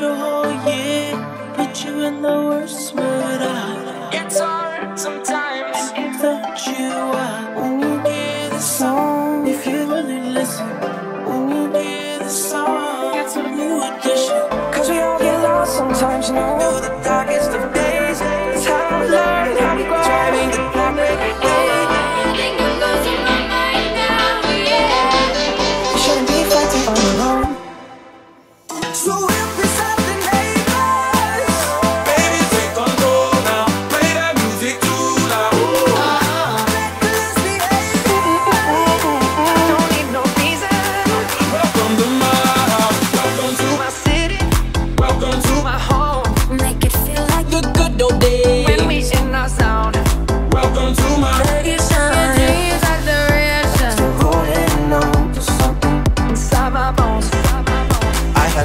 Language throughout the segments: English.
Your whole year. Put you in the worst mood. I, it's hard sometimes. And thought you are, when you hear the song. If you really listen, when you hear the song, it's a new addition. Cause we all get lost sometimes, you know.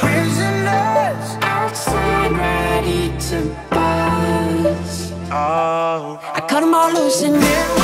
Prisoners outside ready to bust. Oh. I cut them all loose and now.